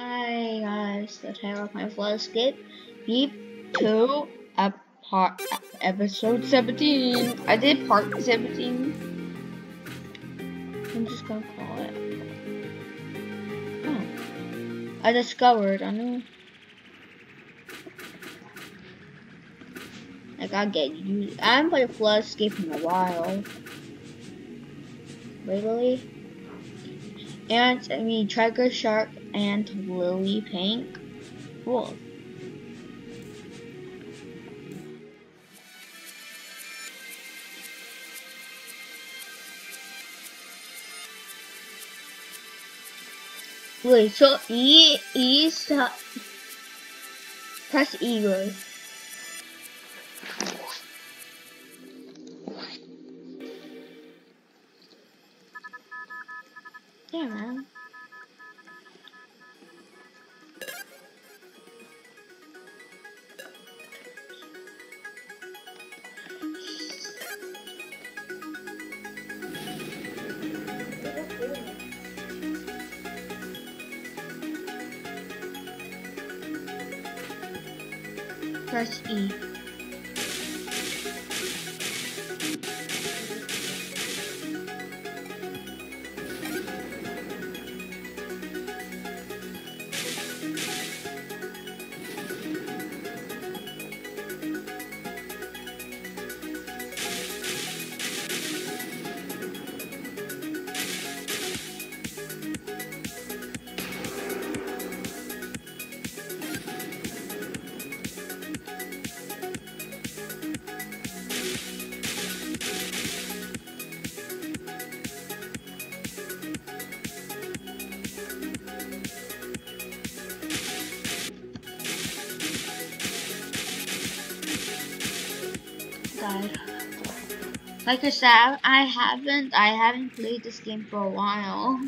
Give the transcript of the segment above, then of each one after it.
Hi guys, the title of my flood escape, Beep 2, a part, episode 17. I did part 17. I'm just gonna call it. Oh. I discovered I a new. I get used. I haven't played Flood Escape in a while. Really? And I mean, Tiger Shark and Lily Pink. Cool. Wait, so E is E Press E. Like I said, I haven't I haven't played this game for a while.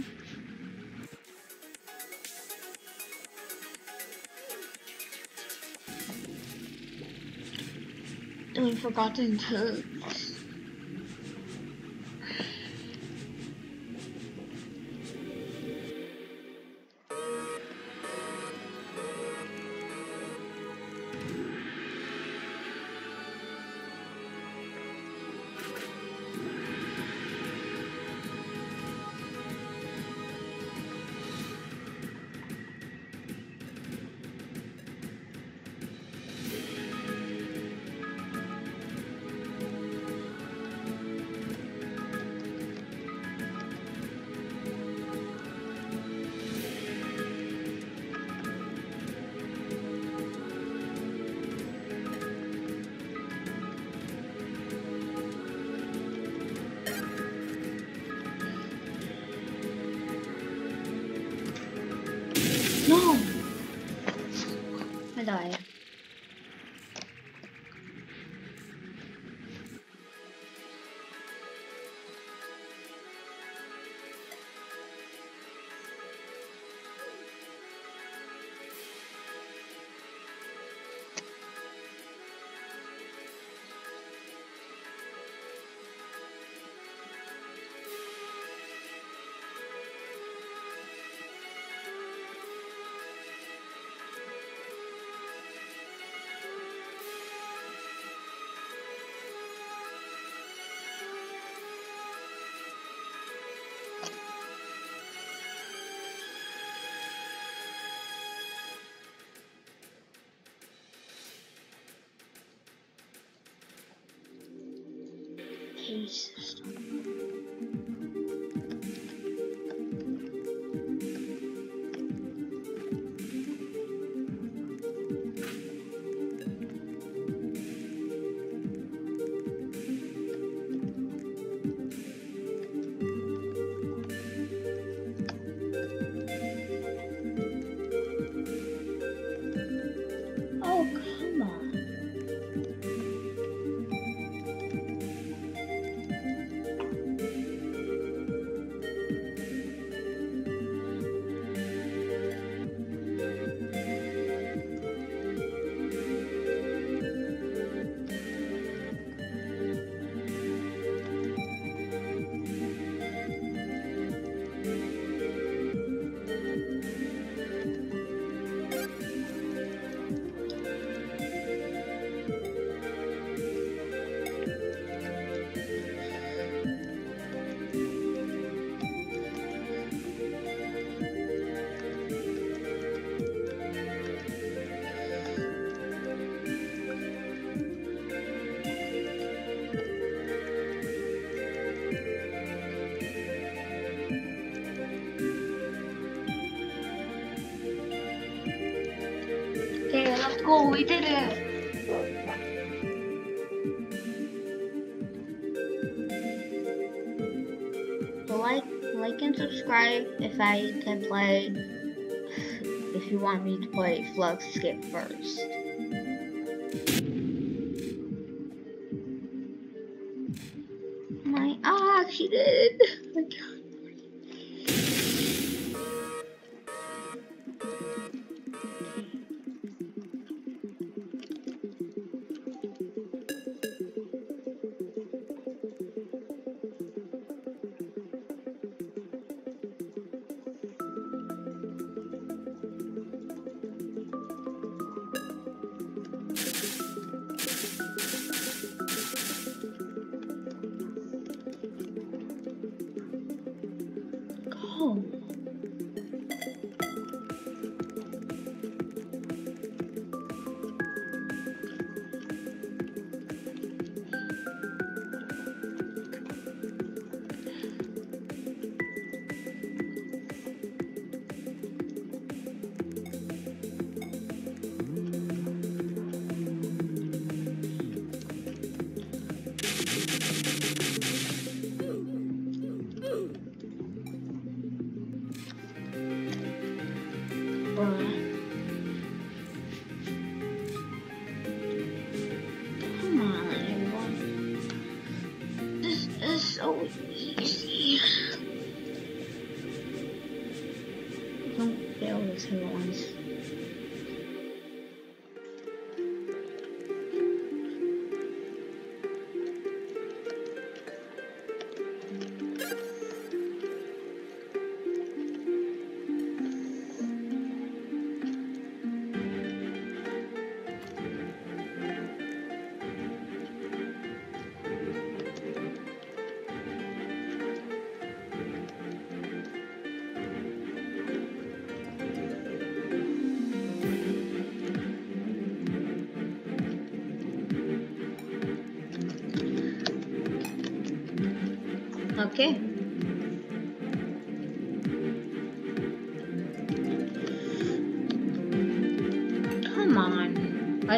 Doing forgotten tales. Beijos. Go, we did it! Like, like and subscribe if I can play, if you want me to play Flux Skip first.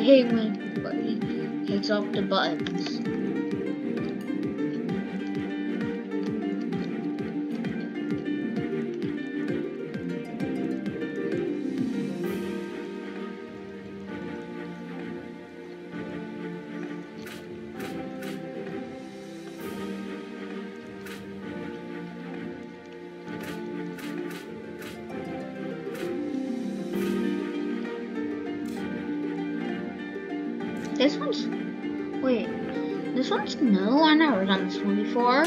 I hate when everybody hits off the buttons. This one's. Wait. This one's no. I never done this one before.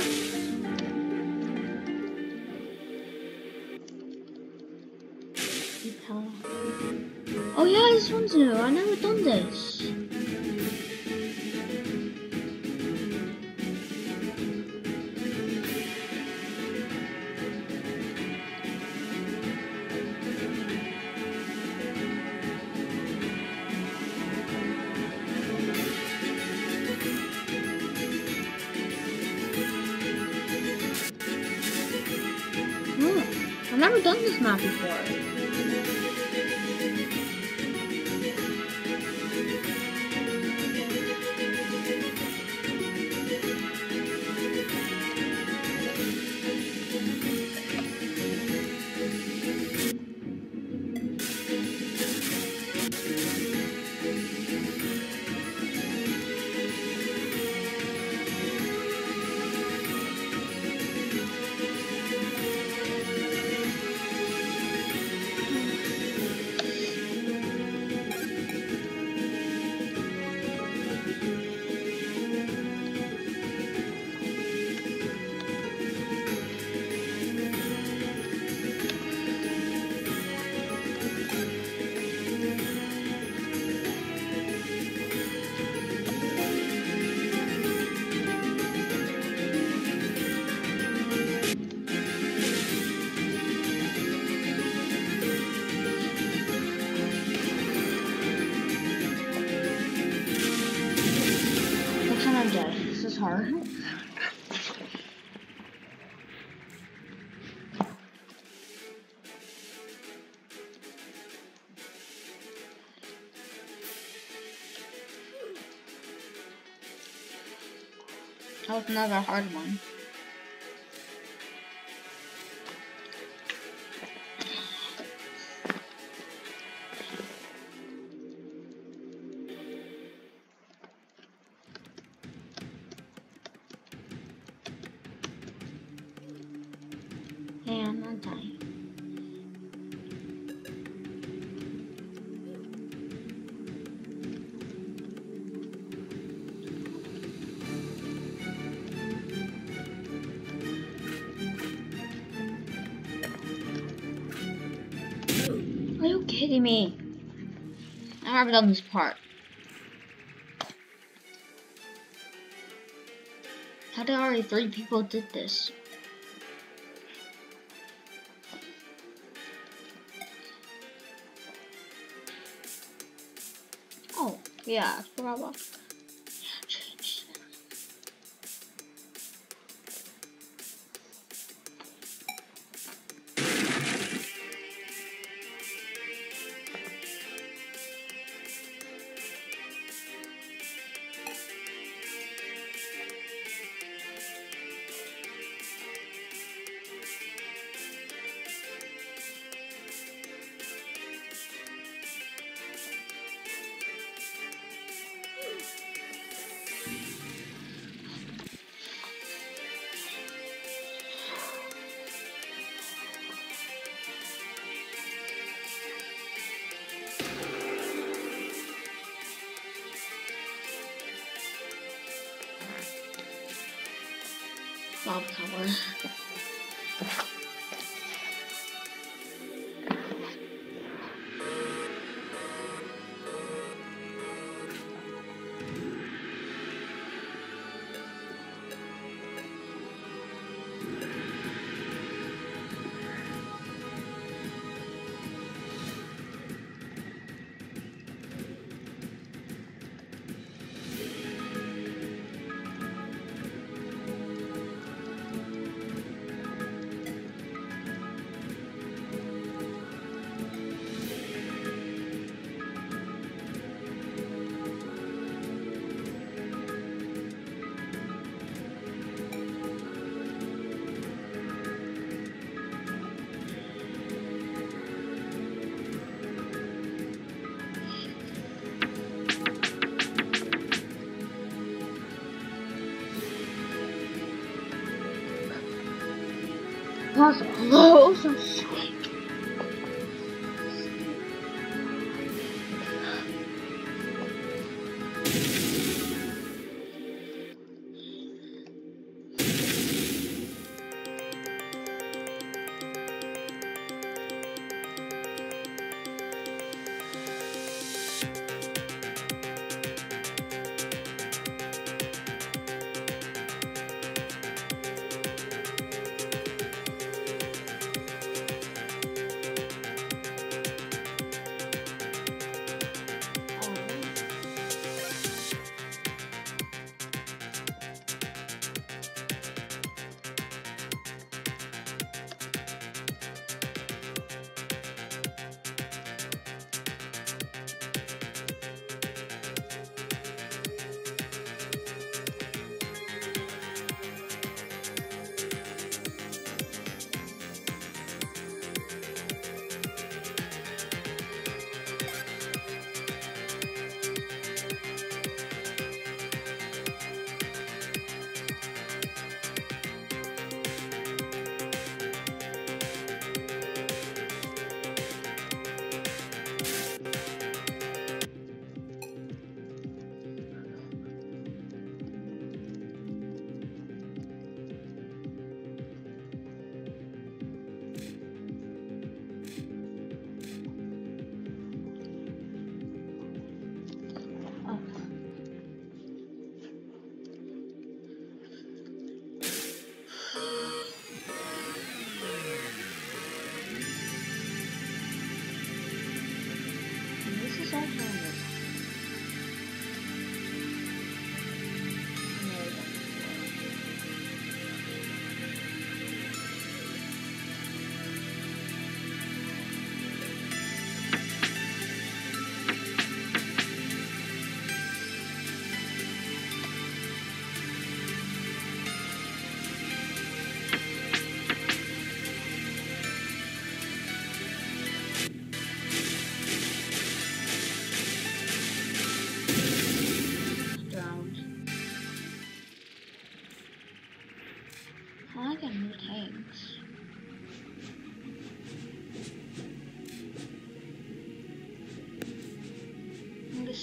Was another hard one. And I'm not dying. Me? I've never done this part. How did already three people did this? Oh, yeah. Bob cover. Close. I'm sweet.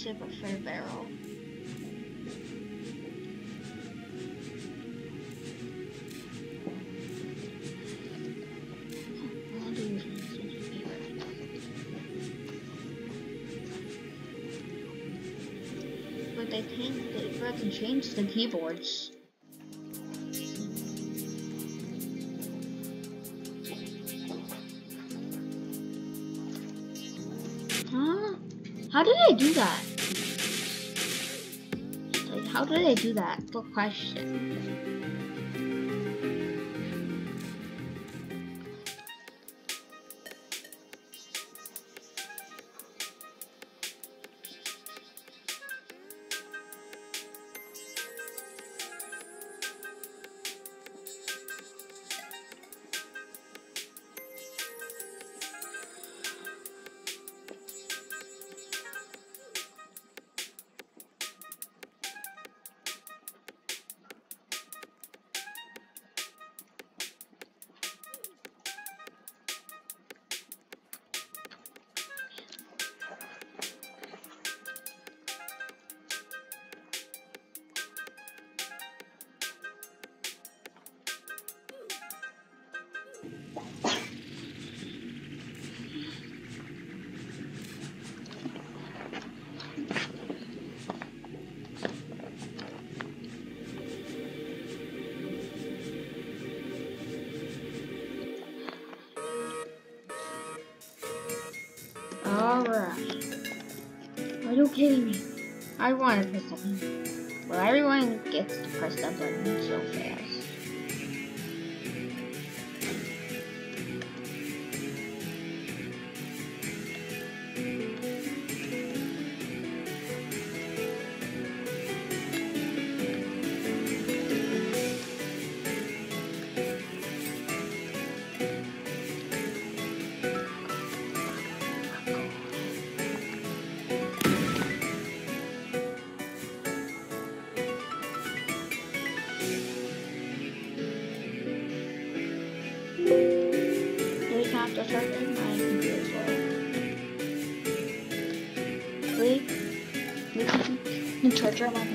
Sip of Fair Barrel. But they changed they fucking changed the keyboards. Huh? How did they do that? How did they do that? Good question. Kidding me? I want to button. Well, everyone gets to press that button so fast. Can charge on my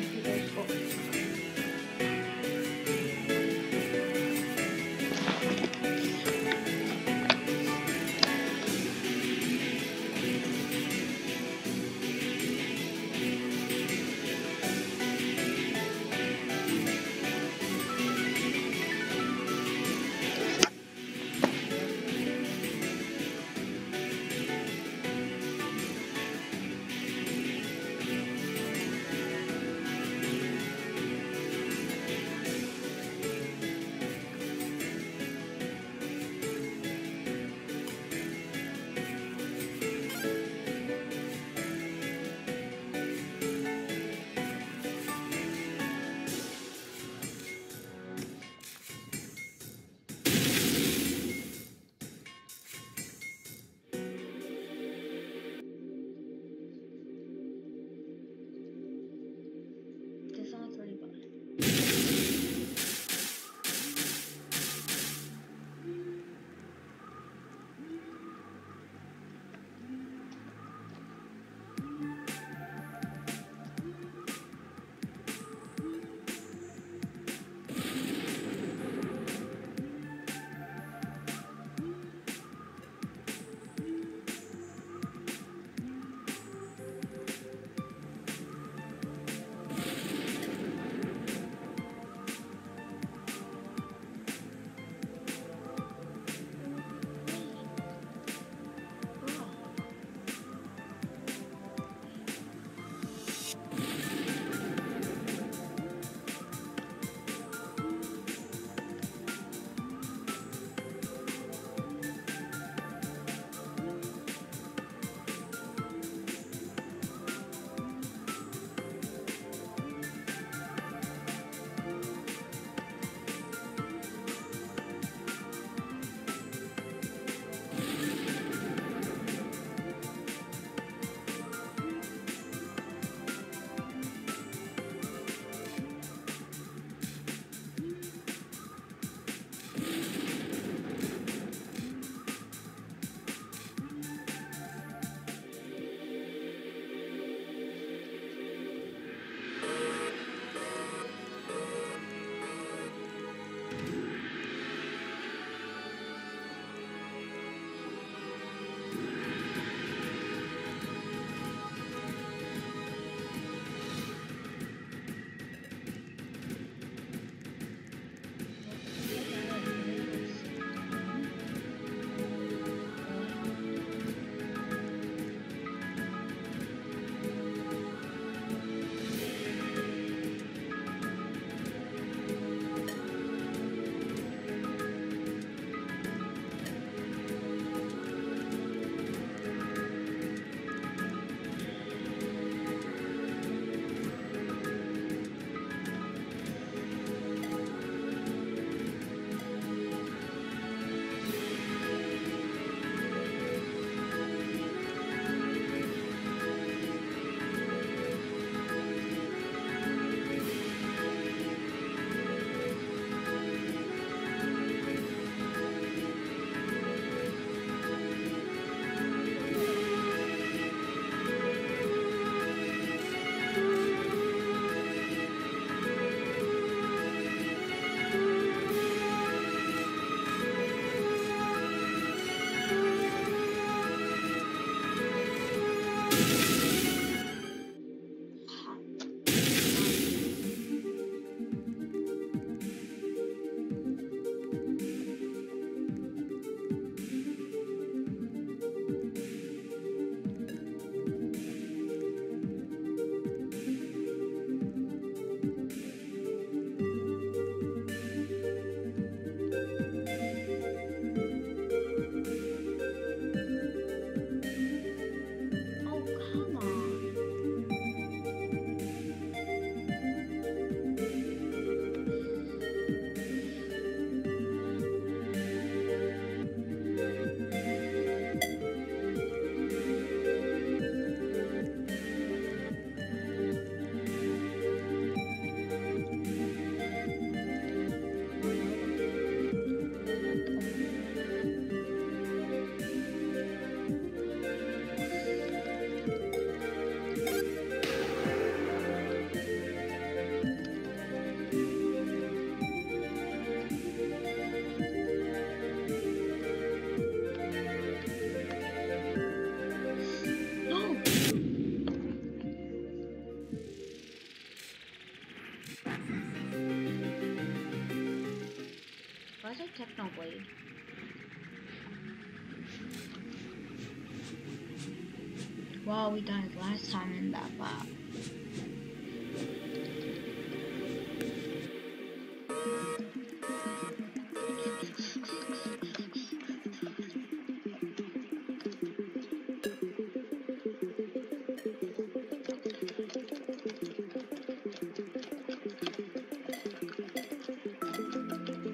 Well, we died last time in that lab.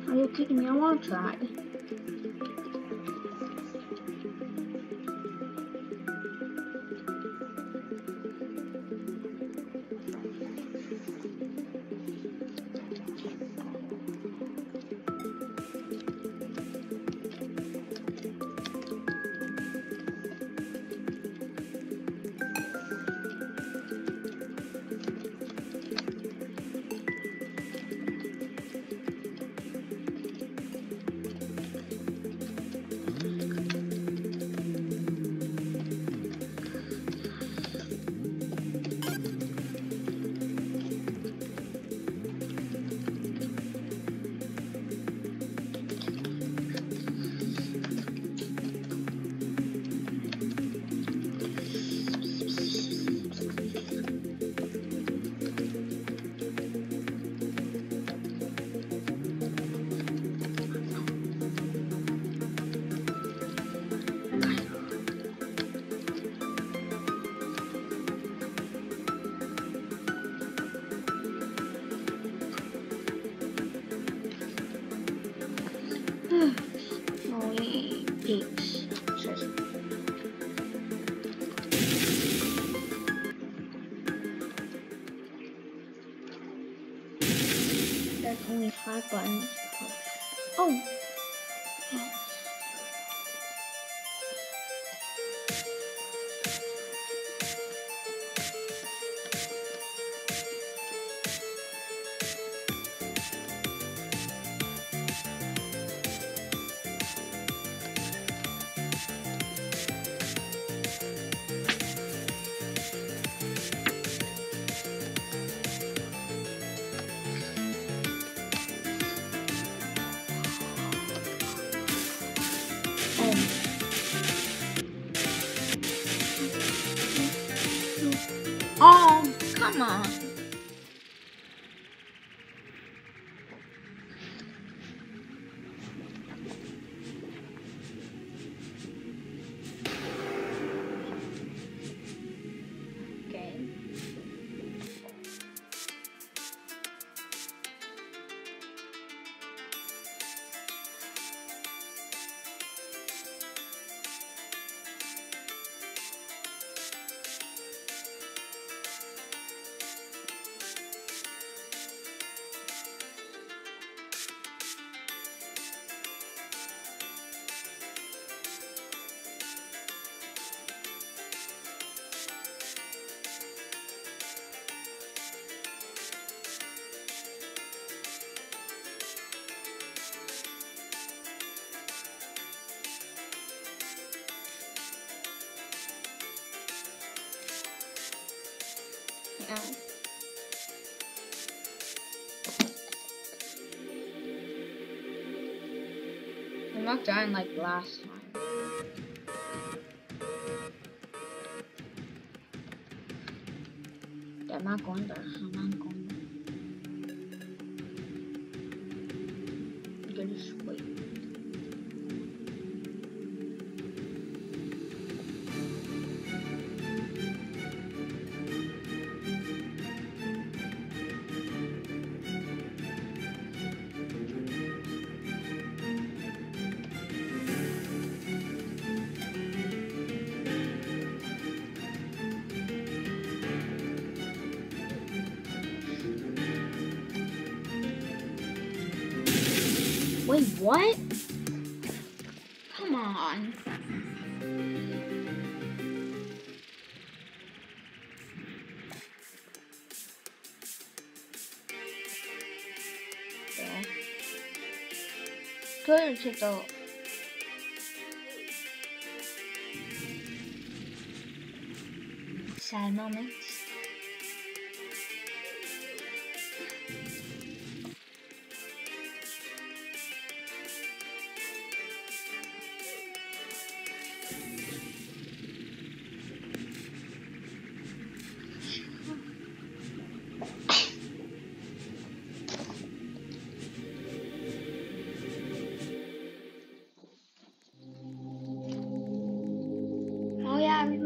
Are you kidding me? I want to try. 管。Yeah. I'm not dying like last time. I'm not going there. What? Come on. Yeah. Go to the sad moments. I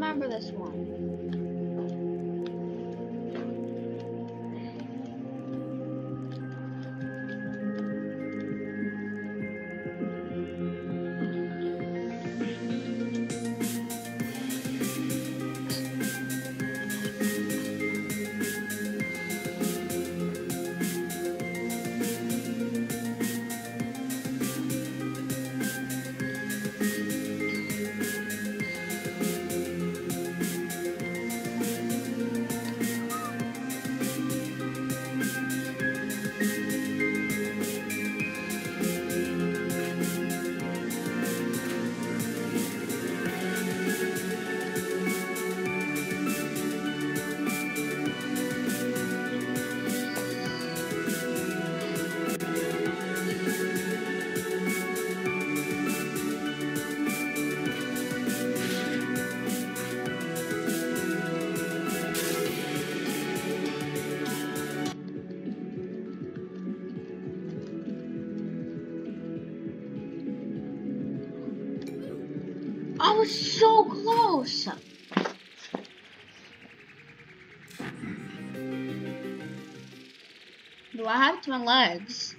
remember this one. I was so close. Do I have twin legs?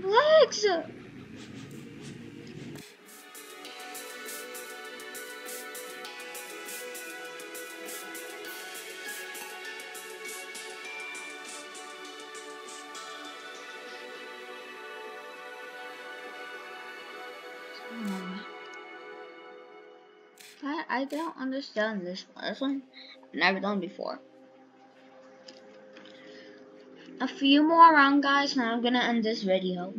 Legs! I, don't understand this one. This one I've never done before. A few more round guys and I'm gonna end this video.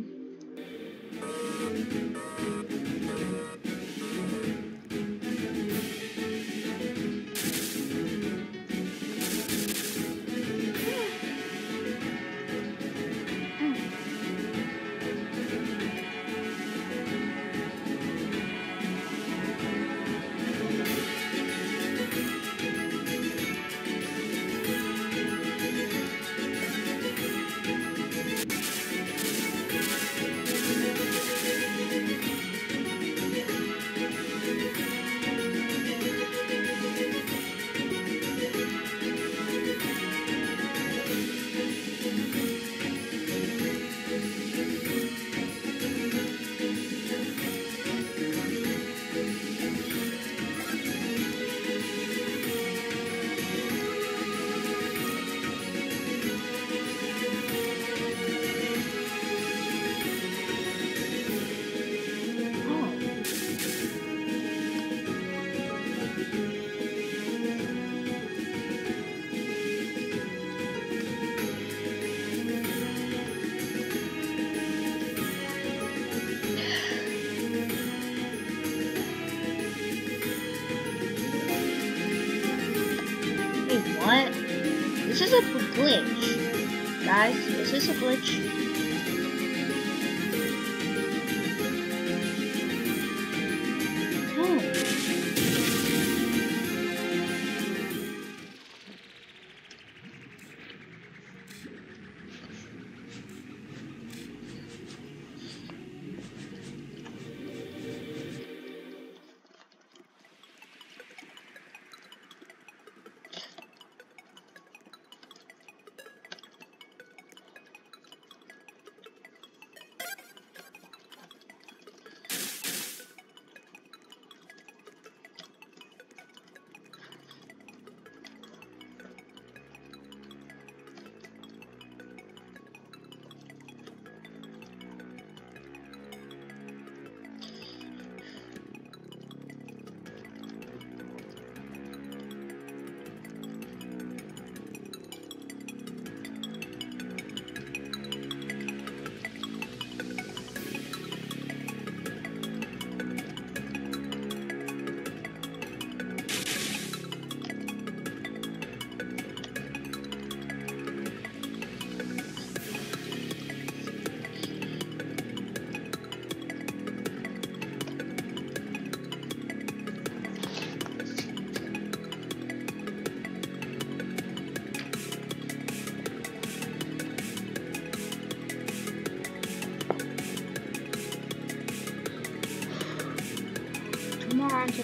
This is a glitch. Guys, is this a glitch?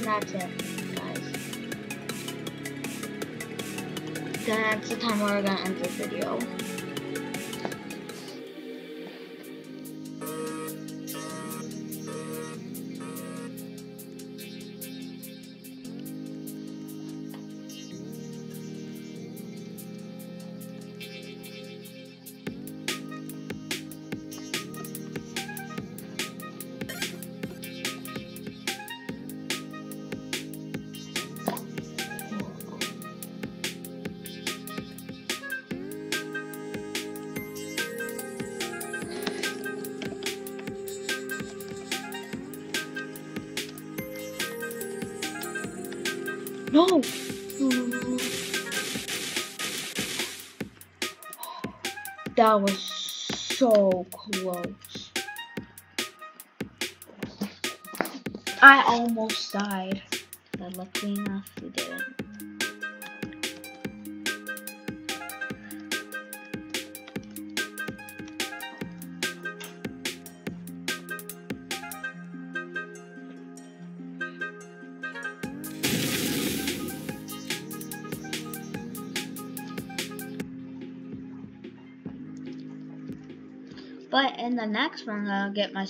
that's it, guys. That's the time where we're gonna end this video. That was so close. I almost died, but luckily enough we didn't. But in the next one, I'll get my.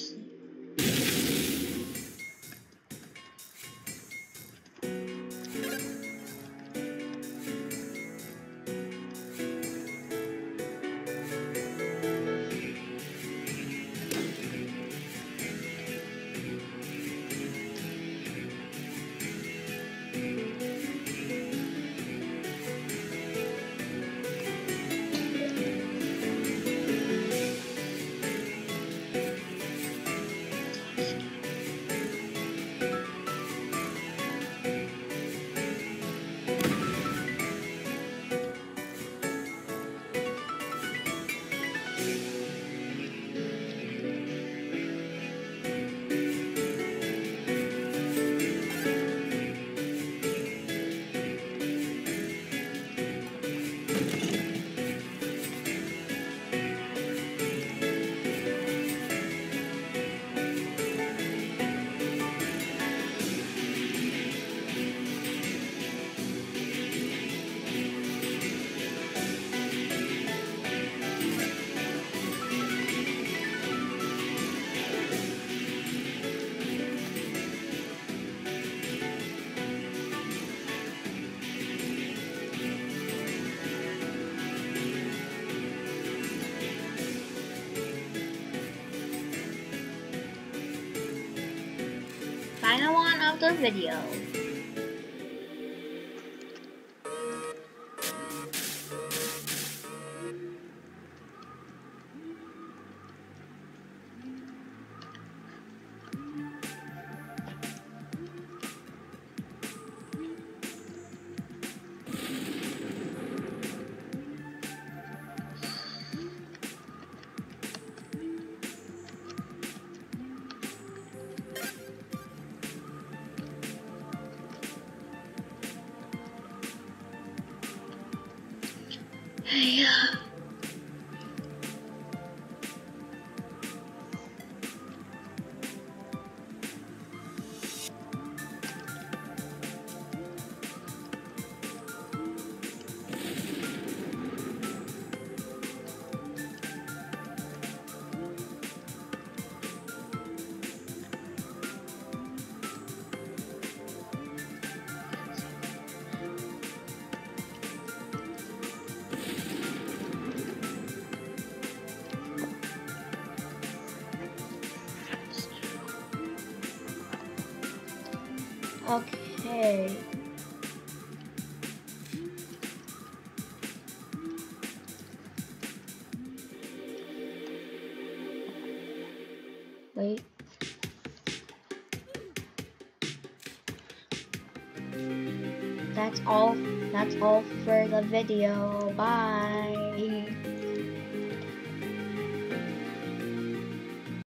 The video. Yeah. Okay. All that's all for the video. Bye.